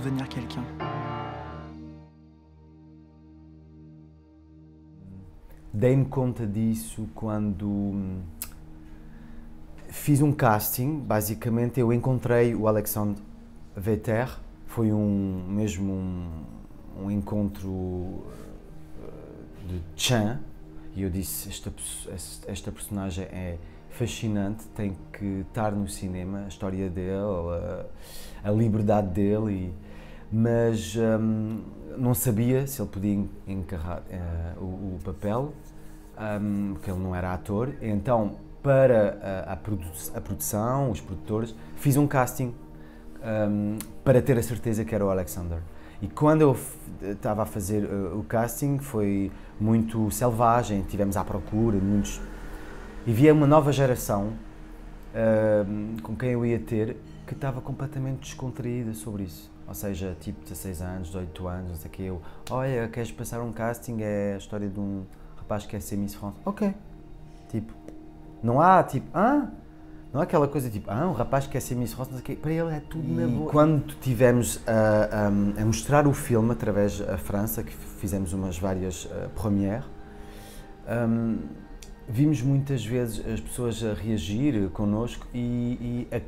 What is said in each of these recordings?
quelqu'un. Dei-me conta disso quando hum, fiz um casting. Basicamente, eu encontrei o Alexandre Vetter. Foi um mesmo um, um encontro uh, de Chan. E eu disse: esta, esta personagem é fascinante, tem que estar no cinema, a história dele, a, a liberdade dele. E, mas um, não sabia se ele podia encarrar uh, o, o, papel, um, porque ele não era ator. Então, para a, a, produ a produção, os produtores, fiz um casting um, para ter a certeza que era o Alexander. E quando eu estava a fazer uh, o casting, foi muito selvagem, tivemos à procura de muitos. E via uma nova geração uh, com quem eu ia ter que estava completamente descontraída sobre isso. Ou seja, tipo 16 anos, 18 anos, não sei o que. Eu, olha, queres passar um casting? É a história de um rapaz que quer ser Miss France. Ok. Tipo, não há tipo, ah, não é aquela coisa tipo, ah, um rapaz que quer ser Miss France, não sei o quê. Para ele é tudo e na boa. quando tivemos a, a, a, mostrar o filme através da França, que fizemos umas várias uh, premières, um, vimos muitas vezes as pessoas a reagir connosco e, e a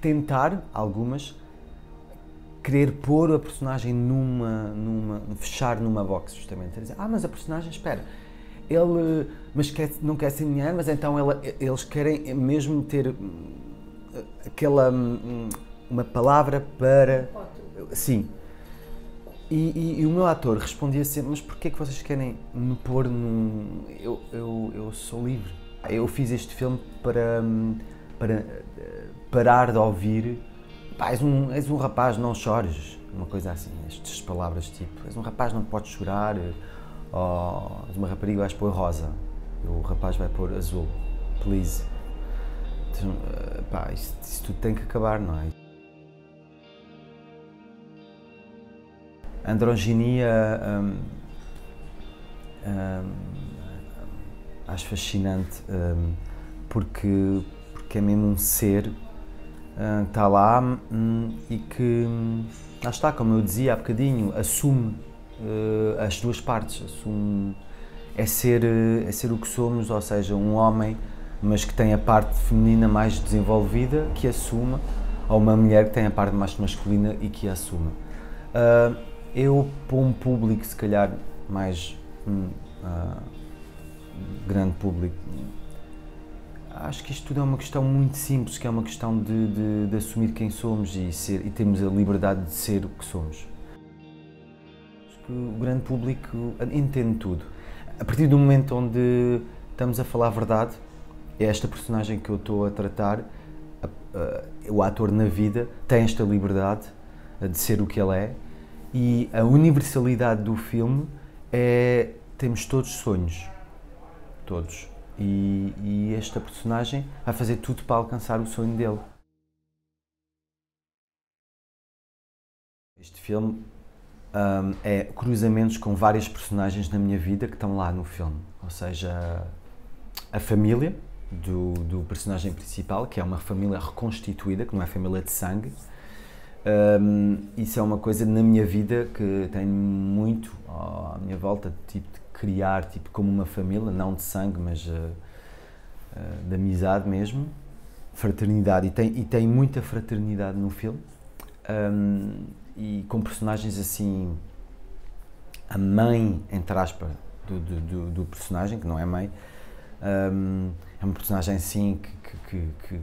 tentar, algumas, querer pôr a personagem numa, numa fechar numa box justamente, dizer, ah, mas a personagem, espera, ele, mas quer, não quer ser mulher, mas então ele, eles querem mesmo ter hum, aquela hum, uma palavra para, sim. E, e, e, o meu ator respondia sempre, mas porquê é que vocês querem me pôr num... Eu, eu, eu sou livre. Eu fiz este filme para, para parar de ouvir Pá, és um, és um rapaz, não chores. Uma coisa assim, estas palavras tipo, és um rapaz, não podes chorar. Ou és uma rapariga, vais pôr rosa. O rapaz vai pôr azul. Please. Então, eh, pá, isso, isso tudo tem que acabar, não é? Androginia hum, hum, acho fascinante hum, porque, porque é mesmo um ser uh, está lá e que, lá está, como eu dizia há bocadinho, assume as duas partes, assume, é ser, é ser o que somos, ou seja, um homem, mas que tem a parte feminina mais desenvolvida, que assuma, ou uma mulher que tem a parte mais masculina e que assuma. Uh, eu, para um público, se calhar, mais um, grande público, Acho que isto tudo é uma questão muito simples, que é uma questão de, de, de assumir quem somos e, ser, e termos a liberdade de ser o que somos. Acho que o grande público entende tudo. A partir do momento onde estamos a falar a verdade, é esta personagem que eu estou a tratar, a, a, o ator na vida tem esta liberdade de ser o que ele é e a universalidade do filme é temos todos sonhos, todos e, e esta personagem vai fazer tudo para alcançar o sonho dele. Este filme um, é cruzamentos com várias personagens na minha vida que estão lá no filme. Ou seja, a família do, do personagem principal, que é uma família reconstituída, que não é família de sangue. Um, isso é uma coisa na minha vida que tenho muito à minha volta, tipo de criar tipo como uma família, não de sangue, mas uh, uh, de amizade mesmo, fraternidade. E tem e tem muita fraternidade no filme. Um, e com personagens assim a mãe entre aspas do, do, do personagem que não é mãe. Um, é uma personagem assim que, que, que, que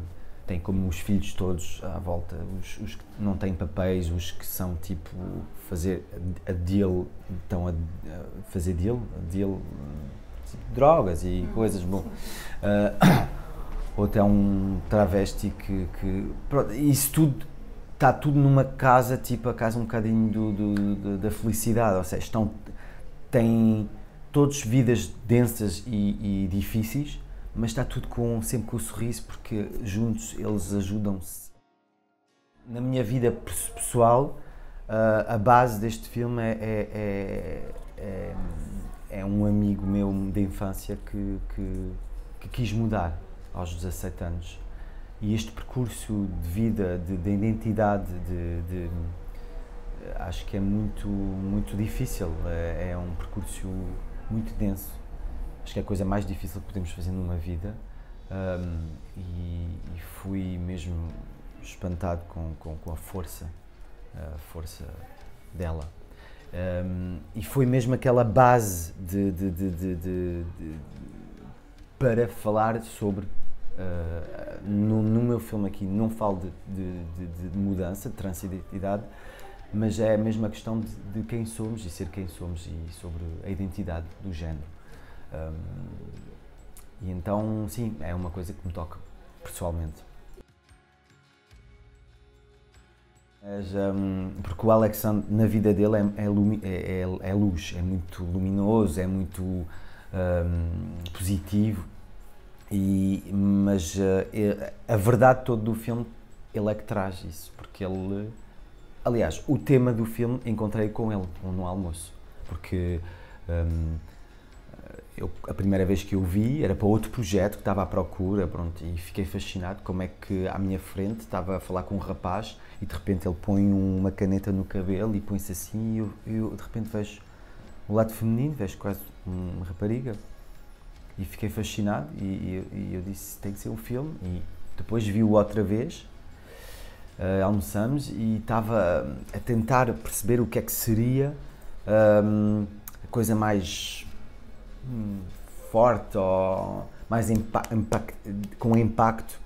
tem como os filhos todos à volta, os, os, que não têm papéis, os que são tipo fazer a deal, estão a, fazer deal, a deal tipo, drogas e hum, coisas, bom. Uh, ou até um travesti que, que pronto, isso tudo está tudo numa casa, tipo a casa um bocadinho do, do, do da felicidade, ou seja, estão, têm todos vidas densas e, e difíceis, mas está tudo com, sempre com o sorriso porque juntos eles ajudam-se. Na minha vida pessoal, uh, a base deste filme é, é, é, é, é um amigo meu de infância que, que, que, quis mudar aos 17 anos. E este percurso de vida, de, de identidade, de, de acho que é muito, muito difícil, é, é um percurso muito denso. Acho que é a coisa mais difícil que podemos fazer numa vida um, e, e, fui mesmo espantado com, com, com, a força, a força dela. Um, e foi mesmo aquela base de, de, de, de para falar sobre. Uh, no, no, meu filme aqui não falo de, mudança, de transidentidade, mas é a mesma questão de, quem somos e ser quem somos e sobre a identidade do género. Um, e então, sim, é uma coisa que me toca pessoalmente. Mas, um, porque o Alexandre, na vida dele, é, é, é, é luz, é muito luminoso, é muito um, positivo. E, mas uh, a verdade toda do filme, ele é que traz isso, porque ele. Aliás, o tema do filme encontrei com ele no almoço, porque um, eu, a primeira vez que eu vi era para outro projeto que estava à procura, pronto, e fiquei fascinado como é que à minha frente estava a falar com um rapaz e de repente ele põe uma caneta no cabelo e põe-se assim e eu, eu, de repente vejo o lado feminino, vejo quase uma rapariga e fiquei fascinado e, e, e eu disse tem que ser um filme. E depois vi-o outra vez uh, almoçamos e estava a tentar perceber o que é que seria um, a coisa mais forte ou mais impa impact, com impacto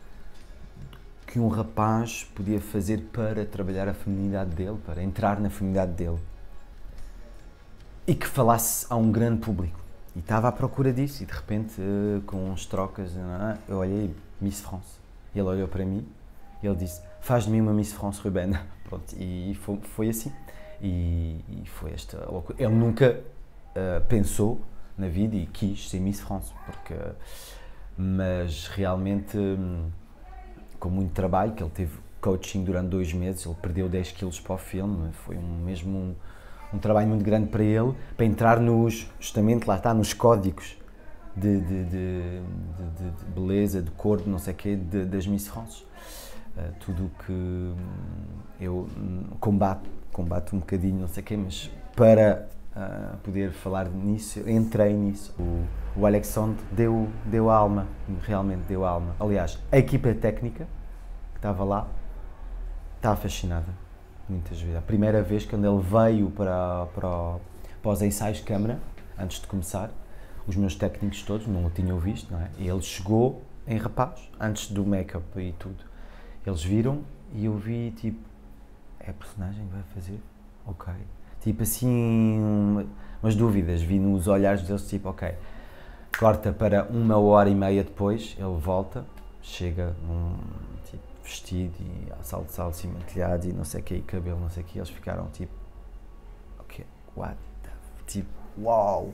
que um rapaz podia fazer para trabalhar a feminidade dele, para entrar na feminidade dele. E que falasse a um grande público. E estava à procura disso, e de repente, eh, com uns trocas, eh, eu olhei Miss France. E ele olhou para mim e ele disse: Faz de mim uma Miss France Ruben. Pronto, e foi, foi assim. E, e, foi esta loucura. Ele nunca uh, pensou na vida e quis ser Miss France, porque. Mas realmente. Hum, com muito trabalho, que ele teve coaching durante dois meses, ele perdeu 10 quilos para o filme, foi um, mesmo um, um, trabalho muito grande para ele, para entrar nos, justamente lá está, nos códigos de, de, de, de beleza, de cor, não sei o quê, das Miss France. Uh, tudo que hum, eu hum, combato, combato um bocadinho, não sei o quê, mas para uh, poder falar nisso, entrei nisso. O, o Alexandre deu, deu alma, realmente deu alma. Aliás, a equipa técnica que estava lá estava fascinada, muitas vezes. A primeira vez quando ele veio para, para, para os ensaios de câmara, antes de começar, os meus técnicos todos não o tinham visto, não é? E ele chegou em rapaz, antes do make-up e tudo. Eles viram e eu vi, tipo, é a personagem que vai fazer? Ok. Tipo assim, umas dúvidas, vi nos olhares deles, tipo, ok Corta para uma hora e meia depois, ele volta, chega num tipo, vestido e salto de salto, assim, maquilhado e não sei o que, e cabelo, não sei o que. Eles ficaram tipo, ok, what the, tipo, uau! Wow.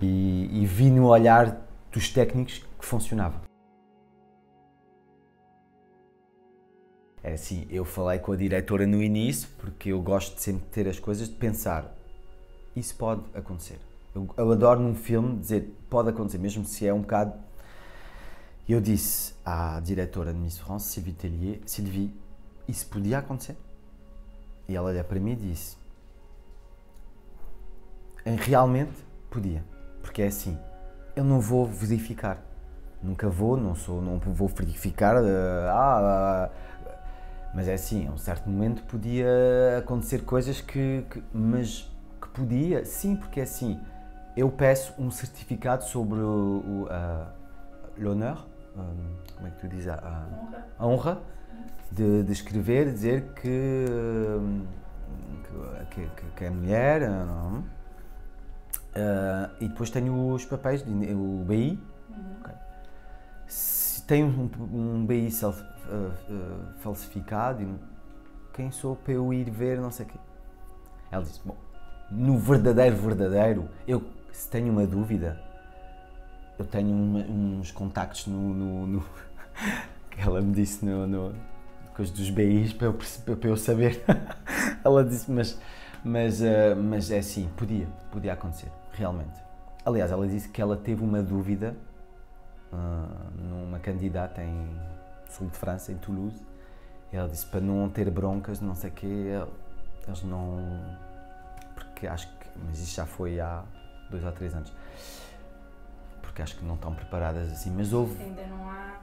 E, e vi no olhar dos técnicos que funcionava. É assim, eu falei com a diretora no início, porque eu gosto de sempre ter as coisas, de pensar, isso pode acontecer eu, eu, adoro num filme dizer pode acontecer, mesmo se é um bocado. Eu disse à diretora de Miss France, Sylvie Tellier, Sylvie, isso podia acontecer? E ela olha para mim e disse: realmente podia, porque é assim, eu não vou verificar, nunca vou, não sou, não vou verificar, uh, ah, uh, mas é assim, a um certo momento podia acontecer coisas que, que mas que podia, sim, porque é assim, eu peço um certificado sobre o, l'honneur, um, como é que tu dizes? A, a honra de, de, escrever, dizer que, que, que, que é mulher. Uh, e depois tenho os papéis, o BI. Uhum. Okay. Tenho um, um BI self, uh, uh, falsificado, quem sou para eu ir ver, não sei o quê. Ela disse: Bom, no verdadeiro, verdadeiro, eu se tenho uma dúvida, eu tenho uma, uns contactos no, no, no, que ela me disse no, no coisa dos BIs para eu, para eu saber. ela disse, mas, mas, uh, mas é assim, podia, podia acontecer, realmente. Aliás, ela disse que ela teve uma dúvida numa candidata em sul de França, em Toulouse. Ela disse para não ter broncas, não sei o quê, Eles não. Porque acho que. Mas isso já foi há dois ou três anos. Porque acho que não estão preparadas assim. Mas houve. Ainda não há.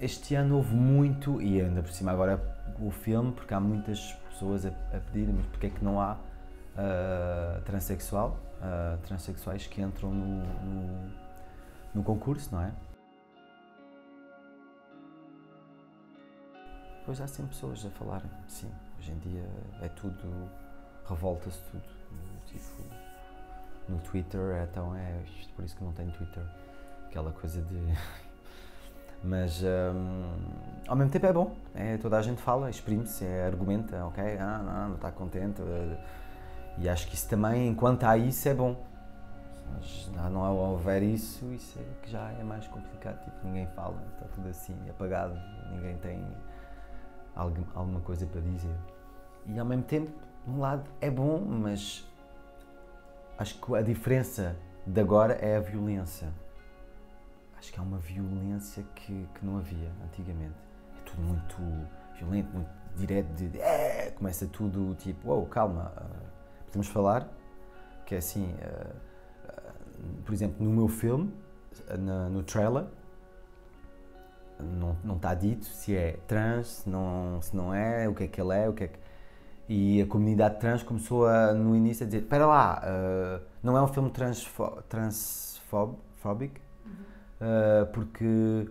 Este ano houve muito, e ainda por cima agora o filme, porque há muitas pessoas a, a pedir, mas porque é que não há uh, transexual, uh, transexuais que entram no, no, no concurso, não é? Pois há sempre pessoas a falarem, sim. Hoje em dia é tudo, revolta-se tudo. Tipo, no Twitter, então é por isso que não tenho Twitter. Aquela coisa de. Mas um, ao mesmo tempo é bom, é, toda a gente fala, exprime-se, é, argumenta, ok, ah, não, não está contente. Uh, e acho que isso também, enquanto há isso, é bom. Mas não houver isso, isso é que já é mais complicado. Tipo, ninguém fala, está tudo assim, apagado, ninguém tem alguma coisa para dizer. E ao mesmo tempo, de um lado é bom, mas acho que a diferença de agora é a violência. Acho que há uma violência que, que não havia antigamente. É tudo muito violento, muito direto, de, é, começa tudo tipo, oh, calma, uh, podemos falar, que é assim, uh, uh, por exemplo, no meu filme, na, no trailer, não, não está dito se é trans, se não, se não é, o que é que ele é, o que é que... E a comunidade trans começou a, no início a dizer, espera lá, uh, não é um filme transfo transfóbico, uh, porque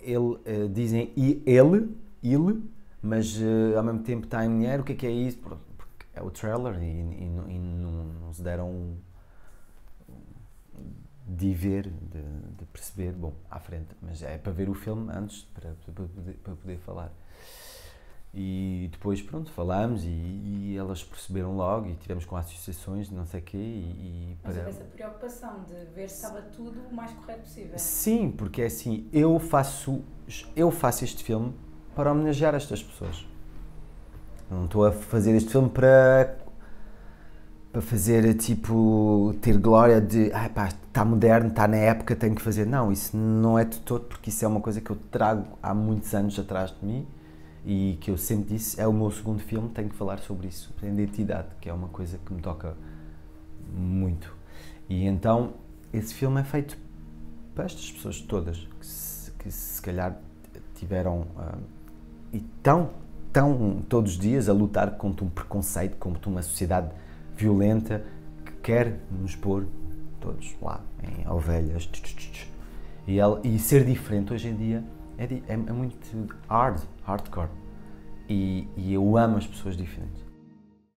ele, uh, dizem ele, ele, mas ao mesmo tempo está em mulher, o que é que é isso? Porque é o trailer e, e, e não, não se deram de ver, de, de, perceber, bom, à frente, mas é para ver o filme antes, para, para, poder, para poder falar. E depois, pronto, falámos e, e, elas perceberam logo e tivemos com associações, não sei o quê. E, e Mas para... essa preocupação de ver se estava tudo o mais correto possível. Sim, porque é assim, eu faço, eu faço este filme para homenagear estas pessoas. Não estou a fazer este filme para para fazer tipo ter glória de ah, pá, está moderno, está na época, tenho que fazer. Não, isso não é de todo, porque isso é uma coisa que eu trago há muitos anos atrás de mim e que eu sempre disse, é o meu segundo filme, tenho que falar sobre isso, a identidade, que é uma coisa que me toca muito. E então, esse filme é feito para estas pessoas todas, que se, que se calhar tiveram uh, e estão, estão todos os dias a lutar contra um preconceito, contra uma sociedade violenta que quer nos pôr todos lá em ovelhas. E, ela, e ser diferente hoje em dia é, é, é muito hard, hardcore. E, e, eu amo as pessoas diferentes.